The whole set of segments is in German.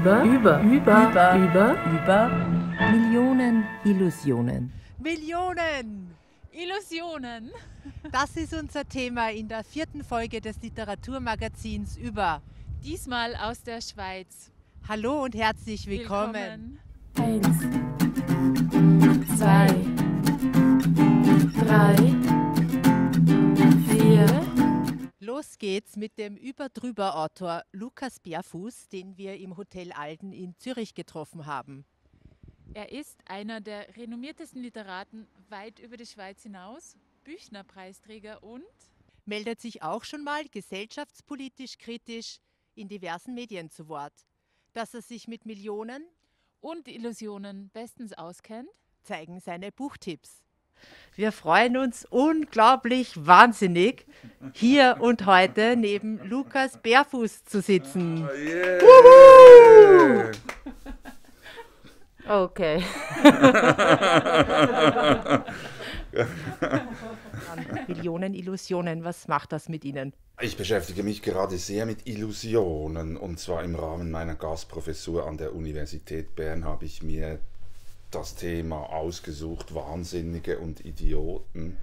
über, über, über, über, über, über Millionen Illusionen. Millionen! Illusionen. Das ist unser Thema in der vierten Folge des Literaturmagazins über. Diesmal aus der Schweiz. Hallo und herzlich willkommen. Eins, zwei, drei. Los geht's mit dem Überdrüber-Autor Lukas Bärfuß, den wir im Hotel Alden in Zürich getroffen haben. Er ist einer der renommiertesten Literaten weit über die Schweiz hinaus, Büchner-Preisträger und meldet sich auch schon mal gesellschaftspolitisch kritisch in diversen Medien zu Wort. Dass er sich mit Millionen und Illusionen bestens auskennt, zeigen seine Buchtipps. Wir freuen uns unglaublich wahnsinnig, hier und heute neben Lukas Bärfuß zu sitzen. Ah, yeah. Okay. Millionen Illusionen, was macht das mit Ihnen? Ich beschäftige mich gerade sehr mit Illusionen und zwar im Rahmen meiner Gastprofessur an der Universität Bern habe ich mir das Thema ausgesucht, Wahnsinnige und Idioten.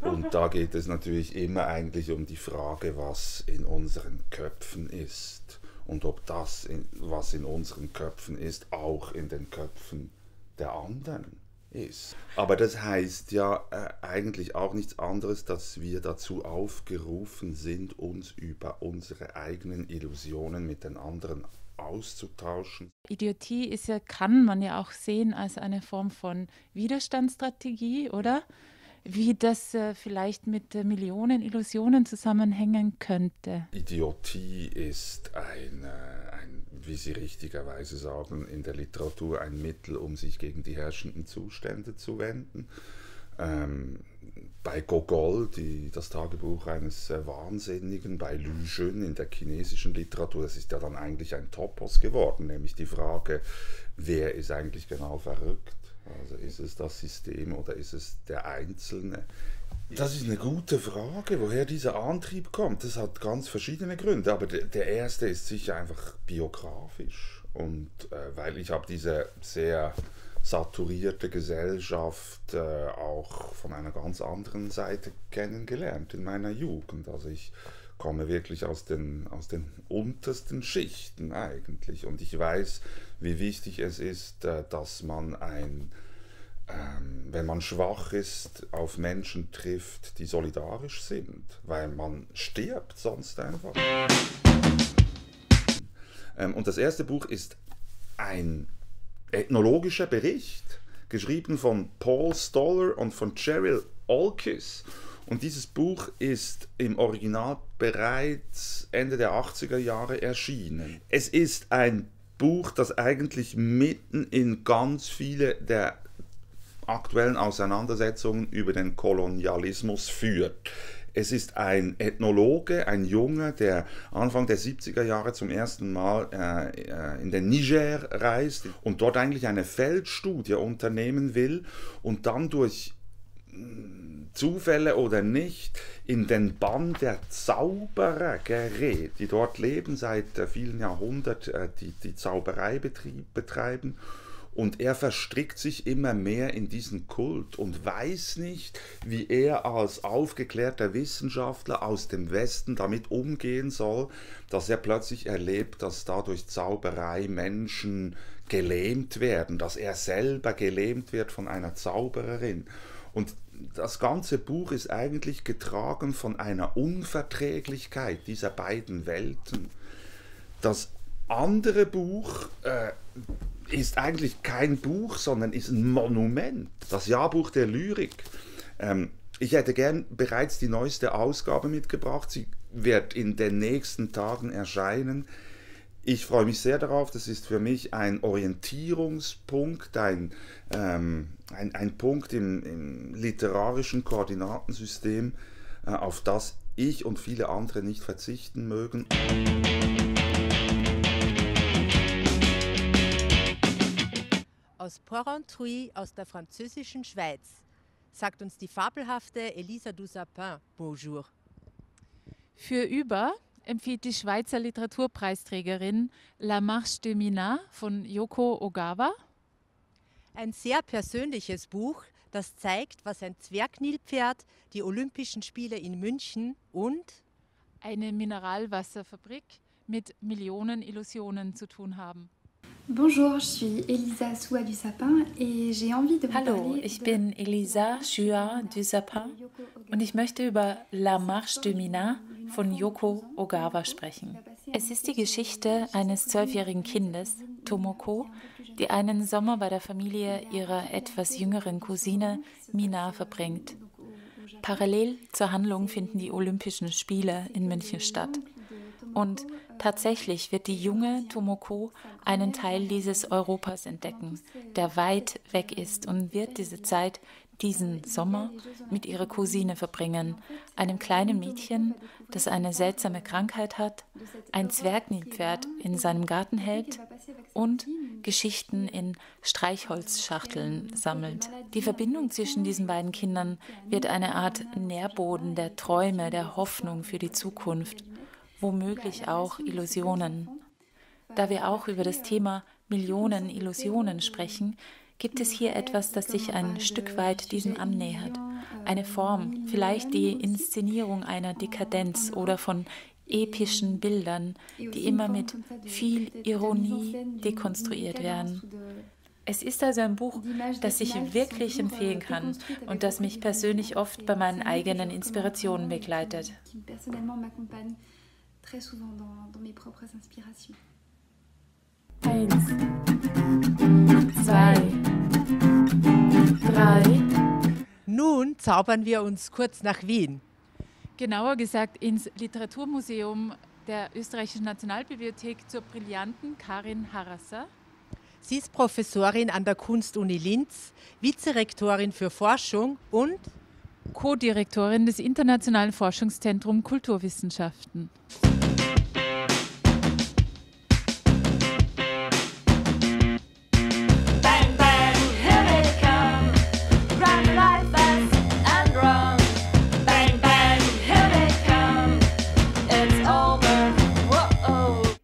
Und da geht es natürlich immer eigentlich um die Frage, was in unseren Köpfen ist und ob das, was in unseren Köpfen ist, auch in den Köpfen der anderen ist. Aber das heißt ja äh, eigentlich auch nichts anderes, dass wir dazu aufgerufen sind, uns über unsere eigenen Illusionen mit den anderen auszutauschen. Idiotie ist ja, kann man ja auch sehen als eine Form von Widerstandsstrategie, oder? Wie das äh, vielleicht mit äh, Millionen Illusionen zusammenhängen könnte. Idiotie ist ein, äh, ein, wie Sie richtigerweise sagen, in der Literatur ein Mittel, um sich gegen die herrschenden Zustände zu wenden. Ähm, bei Gogol, die, das Tagebuch eines äh, Wahnsinnigen, bei Lu Jun in der chinesischen Literatur, das ist ja dann eigentlich ein Topos geworden, nämlich die Frage, wer ist eigentlich genau verrückt? Also ist es das System oder ist es der Einzelne? Das ist eine gute Frage, woher dieser Antrieb kommt. Das hat ganz verschiedene Gründe, aber der erste ist sicher einfach biografisch und äh, weil ich habe diese sehr saturierte Gesellschaft äh, auch von einer ganz anderen Seite kennengelernt in meiner Jugend. Also ich komme wirklich aus den, aus den untersten Schichten eigentlich und ich weiß, wie wichtig es ist, äh, dass man ein, ähm, wenn man schwach ist, auf Menschen trifft, die solidarisch sind, weil man stirbt sonst einfach. Ähm, und das erste Buch ist ein ethnologischer Bericht, geschrieben von Paul Stoller und von Cheryl Olkis. Und dieses Buch ist im Original bereits Ende der 80er Jahre erschienen. Es ist ein Buch, das eigentlich mitten in ganz viele der aktuellen Auseinandersetzungen über den Kolonialismus führt. Es ist ein Ethnologe, ein Junge, der Anfang der 70er Jahre zum ersten Mal äh, äh, in den Niger reist und dort eigentlich eine Feldstudie unternehmen will und dann durch hm, Zufälle oder nicht in den Bann der Zauberer gerät, die dort leben seit äh, vielen Jahrhunderten, äh, die, die Zauberei betreiben und er verstrickt sich immer mehr in diesen Kult und weiß nicht, wie er als aufgeklärter Wissenschaftler aus dem Westen damit umgehen soll, dass er plötzlich erlebt, dass dadurch Zauberei Menschen gelähmt werden, dass er selber gelähmt wird von einer Zaubererin. Und das ganze Buch ist eigentlich getragen von einer Unverträglichkeit dieser beiden Welten. Das andere Buch äh, ist eigentlich kein Buch, sondern ist ein Monument. Das Jahrbuch der Lyrik. Ähm, ich hätte gern bereits die neueste Ausgabe mitgebracht. Sie wird in den nächsten Tagen erscheinen. Ich freue mich sehr darauf. Das ist für mich ein Orientierungspunkt, ein, ähm, ein, ein Punkt im, im, literarischen Koordinatensystem, äh, auf das ich und viele andere nicht verzichten mögen. Aus Porrentruy aus der französischen Schweiz, sagt uns die fabelhafte Elisa Dusapin. Bonjour. Für über empfiehlt die Schweizer Literaturpreisträgerin La Marche de Mina von Yoko Ogawa. Ein sehr persönliches Buch, das zeigt, was ein Zwergnilpferd, die Olympischen Spiele in München und eine Mineralwasserfabrik mit Millionen Illusionen zu tun haben. Bonjour, je suis Elisa Soua du Sapin et j'ai envie de vous Hallo, ich bin Elisa Chua du Sapin und ich möchte über La Marche de Mina von Yoko Ogawa sprechen. Es ist die Geschichte eines zwölfjährigen Kindes, Tomoko, die einen Sommer bei der Familie ihrer etwas jüngeren Cousine Mina verbringt. Parallel zur Handlung finden die Olympischen Spiele in München statt. Und tatsächlich wird die junge Tomoko einen Teil dieses Europas entdecken, der weit weg ist und wird diese Zeit, diesen Sommer, mit ihrer Cousine verbringen, einem kleinen Mädchen, das eine seltsame Krankheit hat, ein Zwergnilpferd in seinem Garten hält und Geschichten in Streichholzschachteln sammelt. Die Verbindung zwischen diesen beiden Kindern wird eine Art Nährboden der Träume, der Hoffnung für die Zukunft womöglich auch Illusionen. Da wir auch über das Thema Millionen Illusionen sprechen, gibt es hier etwas, das sich ein Stück weit diesem annähert. Eine Form, vielleicht die Inszenierung einer Dekadenz oder von epischen Bildern, die immer mit viel Ironie dekonstruiert werden. Es ist also ein Buch, das ich wirklich empfehlen kann und das mich persönlich oft bei meinen eigenen Inspirationen begleitet très souvent dans, dans mes propres inspirations. Eins, zwei, drei. Nun zaubern wir uns kurz nach Wien. Genauer gesagt ins Literaturmuseum der Österreichischen Nationalbibliothek zur brillanten Karin Harasser. Sie ist Professorin an der Kunstuni Linz, Vizerektorin für Forschung und Co-Direktorin des Internationalen Forschungszentrums Kulturwissenschaften.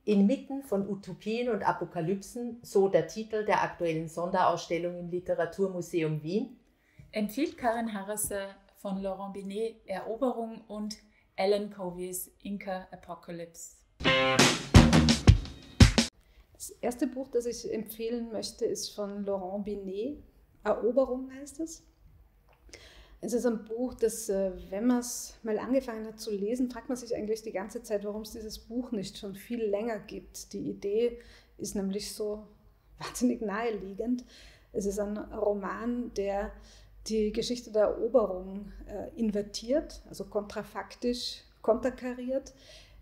Inmitten von Utopien und Apokalypsen, so der Titel der aktuellen Sonderausstellung im Literaturmuseum Wien, empfiehlt Karin Harrese von Laurent Binet Eroberung und Alan Coveys Inca Apocalypse. Das erste Buch, das ich empfehlen möchte, ist von Laurent Binet. Eroberung heißt es. Es ist ein Buch, das, äh, wenn man es mal angefangen hat zu lesen, fragt man sich eigentlich die ganze Zeit, warum es dieses Buch nicht schon viel länger gibt. Die Idee ist nämlich so wahnsinnig naheliegend. Es ist ein Roman, der die Geschichte der Eroberung äh, invertiert, also kontrafaktisch konterkariert,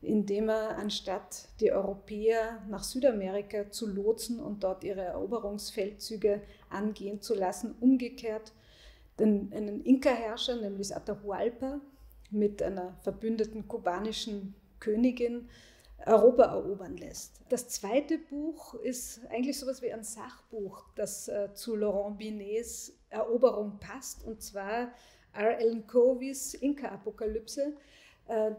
indem er anstatt die Europäer nach Südamerika zu lotsen und dort ihre Eroberungsfeldzüge angehen zu lassen, umgekehrt den, einen Inka-Herrscher, nämlich Atahualpa, mit einer verbündeten kubanischen Königin Europa erobern lässt. Das zweite Buch ist eigentlich sowas wie ein Sachbuch, das äh, zu Laurent Binets Eroberung passt, und zwar R. Allen Coveys Inka-Apokalypse, äh,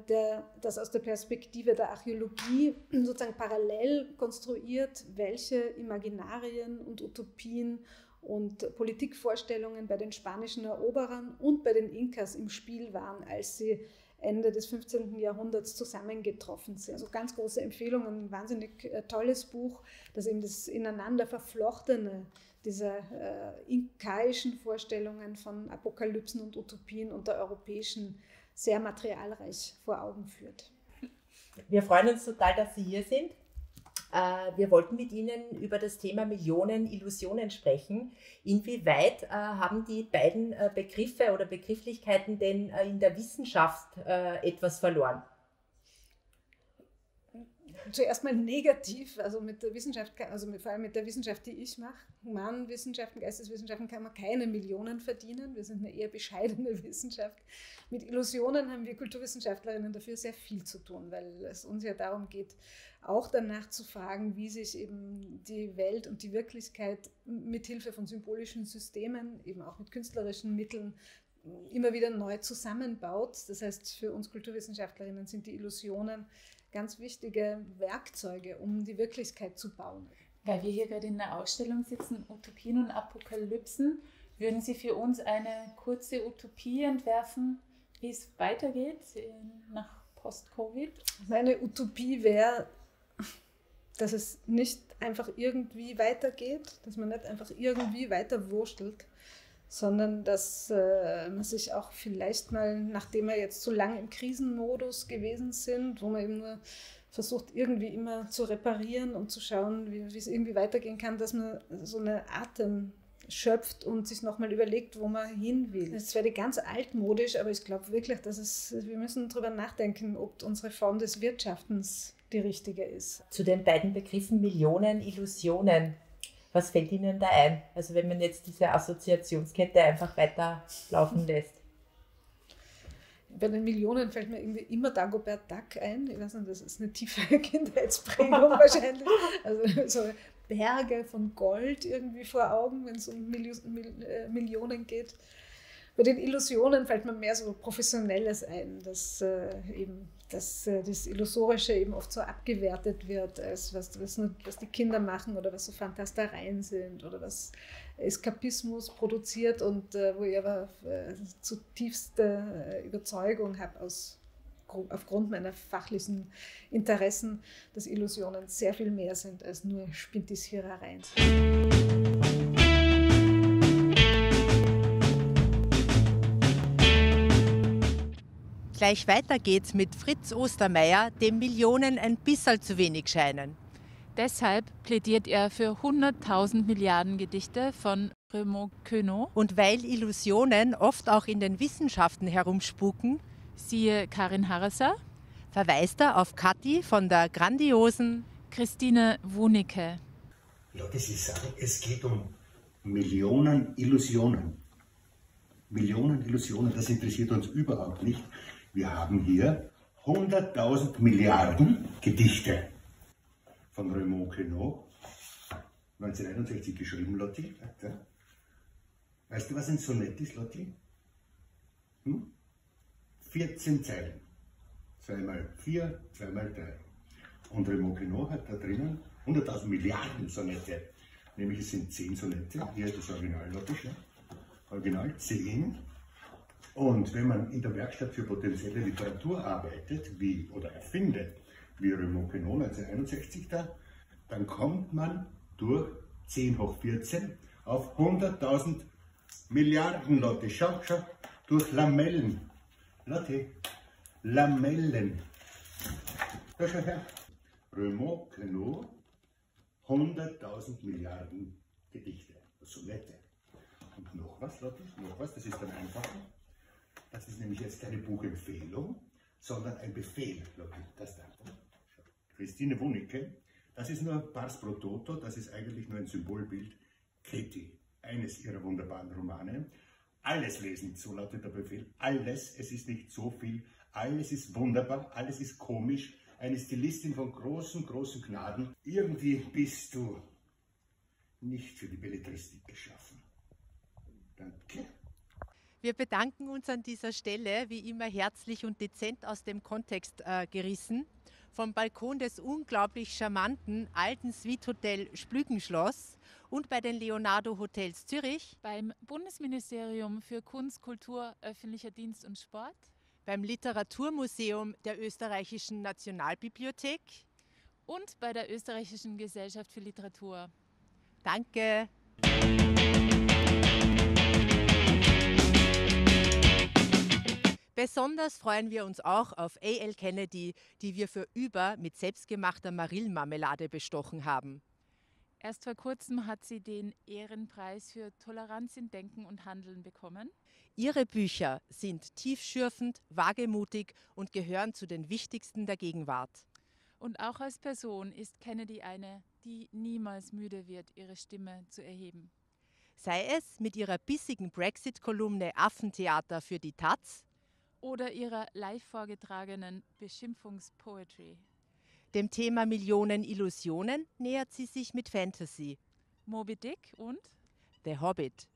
das aus der Perspektive der Archäologie sozusagen parallel konstruiert, welche Imaginarien und Utopien und Politikvorstellungen bei den spanischen Eroberern und bei den Inkas im Spiel waren, als sie Ende des 15. Jahrhunderts zusammengetroffen sind. Also ganz große Empfehlung, ein wahnsinnig äh, tolles Buch, das eben das ineinander verflochtene dieser äh, inkaischen Vorstellungen von Apokalypsen und Utopien und der europäischen sehr materialreich vor Augen führt. Wir freuen uns total, dass Sie hier sind. Äh, wir wollten mit Ihnen über das Thema Millionen Illusionen sprechen. Inwieweit äh, haben die beiden äh, Begriffe oder Begrifflichkeiten denn in der Wissenschaft etwas verloren? Zuerst mal negativ, also mit der Wissenschaft, also mit, vor allem mit der Wissenschaft, die ich mache, Humanwissenschaften, Geisteswissenschaften, kann man keine Millionen verdienen. Wir sind eine eher bescheidene Wissenschaft. Mit Illusionen haben wir Kulturwissenschaftlerinnen dafür sehr viel zu tun, weil es uns ja darum geht, auch danach zu fragen, wie sich eben die Welt und die Wirklichkeit mit Hilfe von symbolischen Systemen, eben auch mit künstlerischen Mitteln immer wieder neu zusammenbaut. Das heißt, für uns Kulturwissenschaftlerinnen sind die Illusionen ganz wichtige Werkzeuge, um die Wirklichkeit zu bauen. Weil wir hier gerade in der Ausstellung sitzen, Utopien und Apokalypsen, würden Sie für uns eine kurze Utopie entwerfen, wie es weitergeht nach Post-Covid? Meine Utopie wäre, dass es nicht einfach irgendwie weitergeht, dass man nicht einfach irgendwie weiter wurstelt, sondern dass äh, man sich auch vielleicht mal, nachdem wir jetzt so lange im Krisenmodus gewesen sind, wo man eben nur versucht, irgendwie immer zu reparieren und zu schauen, wie, es irgendwie weitergehen kann, dass man so eine Atem schöpft und sich nochmal überlegt, wo man hin will. Das wäre ganz altmodisch, aber ich glaube wirklich, dass es, wir müssen darüber nachdenken, ob unsere Form des Wirtschaftens die richtige ist. Zu den beiden Begriffen Millionen, Illusionen. Was fällt Ihnen da ein? Also wenn man jetzt diese Assoziationskette einfach weiterlaufen lässt. Bei den Millionen fällt mir irgendwie immer Dagobert Duck ein. Ich weiß nicht, das ist eine tiefe Kindheitsprägung wahrscheinlich. Also so Berge von Gold irgendwie vor Augen, wenn es um äh, Millionen geht. Bei den Illusionen fällt mir mehr so Professionelles ein, dass äh, eben dass, äh, das Illusorische eben oft so abgewertet wird, als was, was, was die Kinder machen oder was so Fantastereien sind oder was Eskapismus produziert und äh, wo ich aber äh, zutiefste äh, Überzeugung habe aus aufgrund meiner fachlichen Interessen, dass Illusionen sehr viel mehr sind als nur Spintisierereien. Gleich weiter geht's mit Fritz Ostermeier, dem Millionen ein bisschen zu wenig scheinen. Deshalb plädiert er für 100.000 Milliarden Gedichte von Raymond Queneau. Und weil Illusionen oft auch in den Wissenschaften herumspuken, siehe Karin Harreser, verweist er auf Kathi von der grandiosen Christine Wunicke. Leute, Sie sagen, es geht um Millionen Illusionen. Millionen Illusionen, das interessiert uns überhaupt nicht. Wir haben hier 100.000 Milliarden Gedichte von Raymond Queneau, 1961 geschrieben, Lotti. Weißt du, was ein Sonett ist, Lotti? Hm? 14 Zeilen. 2 mal 4, 2 mal 3. Und Raymond Queneau hat da drinnen 100.000 Milliarden Sonette. Nämlich es sind 10 Sonette. Hier ist das Original, Lotti. Original 10 und wenn man in der Werkstatt für potenzielle Literatur arbeitet, wie oder erfindet, wie Raymond Queneau 1961 da, dann kommt man durch 10 hoch 14 auf 100.000 Milliarden Leute. Schau, schau, durch Lamellen. Leute, Lamellen. Schau, schau her. Raymond Queneau, 100.000 Milliarden Gedichte, Sonette. Und noch was, Leute, noch was, das ist dann einfacher. Das ist nämlich jetzt keine Buchempfehlung, sondern ein Befehl. Das da. Christine Wunicke, das ist nur Pars pro Toto, das ist eigentlich nur ein Symbolbild. Katie, eines ihrer wunderbaren Romane. Alles lesen, so lautet der Befehl. Alles, es ist nicht so viel, alles ist wunderbar, alles ist komisch. Eine Stilistin von großen, großen Gnaden. Irgendwie bist du nicht für die Belletristik geschaffen. Danke. Wir bedanken uns an dieser Stelle wie immer herzlich und dezent aus dem Kontext äh, gerissen vom Balkon des unglaublich charmanten alten Suite Hotel Splügenschloss und bei den Leonardo Hotels Zürich, beim Bundesministerium für Kunst, Kultur, öffentlicher Dienst und Sport, beim Literaturmuseum der Österreichischen Nationalbibliothek und bei der Österreichischen Gesellschaft für Literatur. Danke. Besonders freuen wir uns auch auf A.L. Kennedy, die wir für über mit selbstgemachter Marillenmarmelade bestochen haben. Erst vor kurzem hat sie den Ehrenpreis für Toleranz in Denken und Handeln bekommen. Ihre Bücher sind tiefschürfend, wagemutig und gehören zu den wichtigsten der Gegenwart. Und auch als Person ist Kennedy eine, die niemals müde wird, ihre Stimme zu erheben. Sei es mit ihrer bissigen Brexit-Kolumne Affentheater für die Taz, oder ihrer live vorgetragenen Beschimpfungspoetry. Dem Thema Millionen Illusionen nähert sie sich mit Fantasy. Moby Dick und The Hobbit.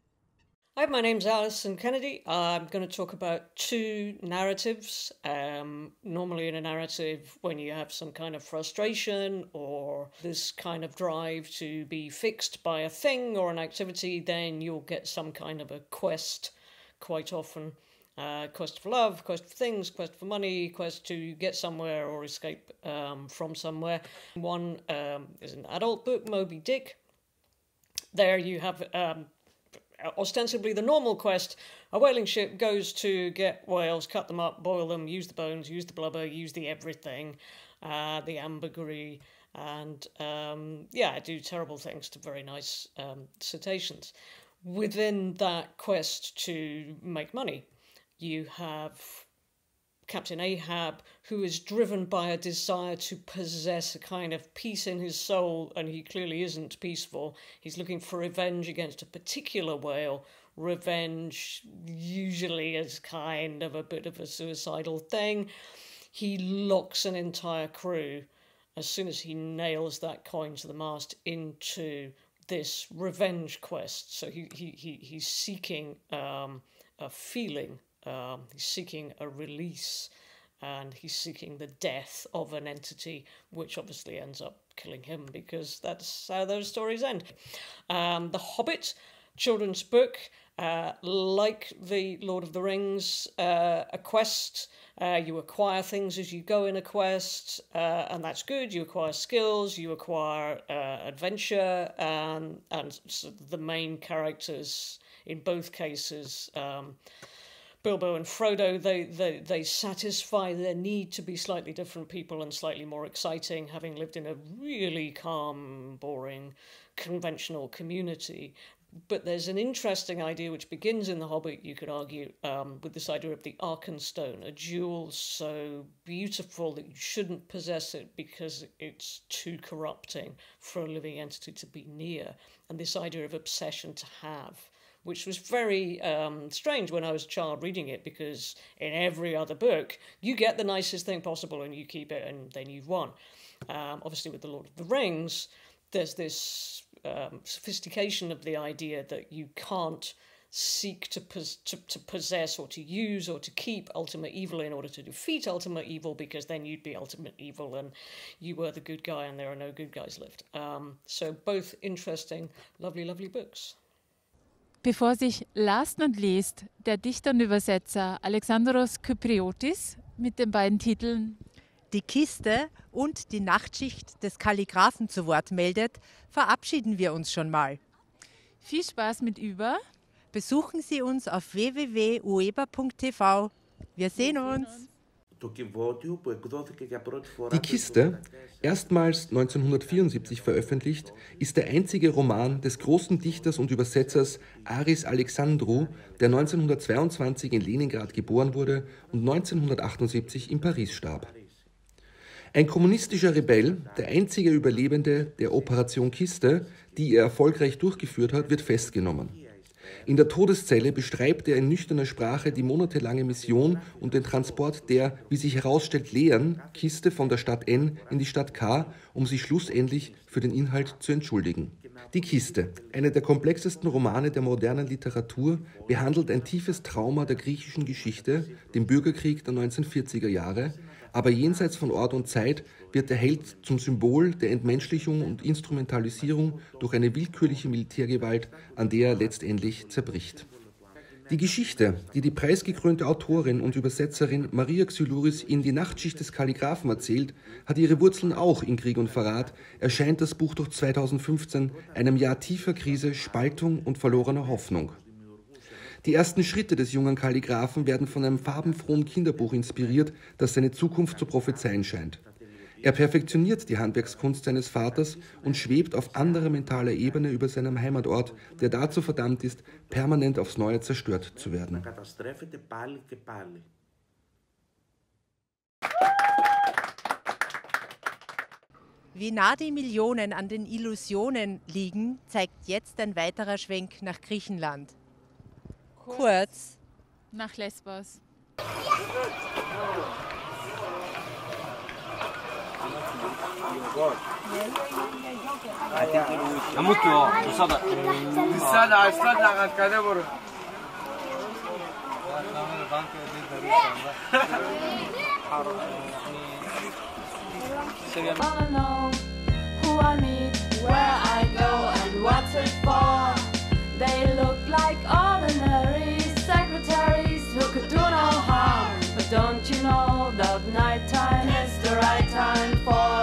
Hi, my name's Alison Kennedy. I'm going to talk about two narratives. Um, normally, in a narrative, when you have some kind of frustration or this kind of drive to be fixed by a thing or an activity, then you'll get some kind of a quest quite often. Uh, quest for love, quest for things, quest for money, quest to get somewhere or escape um, from somewhere. One um, is an adult book, Moby Dick. There you have um, ostensibly the normal quest, a whaling ship goes to get whales, cut them up, boil them, use the bones, use the blubber, use the everything, uh, the ambergris, and um, yeah, do terrible things to very nice um, cetaceans. Within that quest to make money, you have Captain Ahab, who is driven by a desire to possess a kind of peace in his soul, and he clearly isn't peaceful. He's looking for revenge against a particular whale. Revenge usually is kind of a bit of a suicidal thing. He locks an entire crew as soon as he nails that coin to the mast into this revenge quest. So he, he, he he's seeking um, a feeling um, he's seeking a release and he's seeking the death of an entity, which obviously ends up killing him because that's how those stories end. Um, the Hobbit children's book, uh, like the Lord of the Rings, uh, a quest. Uh, you acquire things as you go in a quest, uh, and that's good. You acquire skills, you acquire uh, adventure, and and so the main characters in both cases. Um, Bilbo and Frodo, they, they, they satisfy their need to be slightly different people and slightly more exciting, having lived in a really calm, boring, conventional community. But there's an interesting idea which begins in The Hobbit, you could argue, um, with this idea of the Arkenstone, a jewel so beautiful that you shouldn't possess it because it's too corrupting for a living entity to be near, and this idea of obsession to have which was very um, strange when I was a child reading it because in every other book you get the nicest thing possible and you keep it and then you've won. Um, obviously, with The Lord of the Rings, there's this um, sophistication of the idea that you can't seek to, pos- to, to possess or to use or to keep ultimate evil in order to defeat ultimate evil because then you'd be ultimate evil and you were the good guy and there are no good guys left. Um, so, both interesting, lovely, lovely books. Bevor sich last not least der Dichter und Übersetzer Alexandros Kypriotis mit den beiden Titeln Die Kiste und die Nachtschicht des Kalligraphen zu Wort meldet, verabschieden wir uns schon mal. Viel Spaß mit über. Besuchen Sie uns auf www.ueber.tv. Wir sehen uns. Die Kiste, erstmals 1974 veröffentlicht, ist der einzige Roman des großen Dichters und Übersetzers Aris Alexandrou, der 1922 in Leningrad geboren wurde und 1978 in Paris starb. Ein kommunistischer Rebell, der einzige Überlebende der Operation Kiste, die er erfolgreich durchgeführt hat, wird festgenommen. In der Todeszelle beschreibt er in nüchterner Sprache die monatelange Mission und den Transport der, wie sich herausstellt, leeren Kiste von der Stadt N in die Stadt K, um sich schlussendlich für den Inhalt zu entschuldigen. Die Kiste, einer der komplexesten Romane der modernen Literatur, behandelt ein tiefes Trauma der griechischen Geschichte, den Bürgerkrieg der 1940er Jahre, aber jenseits von Ort und Zeit wird der Held zum Symbol der Entmenschlichung und Instrumentalisierung durch eine willkürliche Militärgewalt, an der er letztendlich zerbricht. Die Geschichte, die die preisgekrönte Autorin und Übersetzerin Maria Xylouris in Die Nachtschicht des Kalligraphen erzählt, hat ihre Wurzeln auch in Krieg und Verrat, erscheint das Buch durch 2015, einem Jahr tiefer Krise, Spaltung und verlorener Hoffnung. Die ersten Schritte des jungen Kalligraphen werden von einem farbenfrohen Kinderbuch inspiriert, das seine Zukunft zu prophezeien scheint. Er perfektioniert die Handwerkskunst seines Vaters und schwebt auf anderer mentaler Ebene über seinem Heimatort, der dazu verdammt ist, permanent aufs Neue zerstört zu werden. Wie nah die Millionen an den Illusionen liegen, zeigt jetzt ein weiterer Schwenk nach Griechenland. Kurz nach Lesbos. نموتوا بالصدع بالصدع الصدع قد كدبروا I know who I meet, where I go and what's it for They look like ordinary secretaries who could do no harm But don't you know that night time is the right time for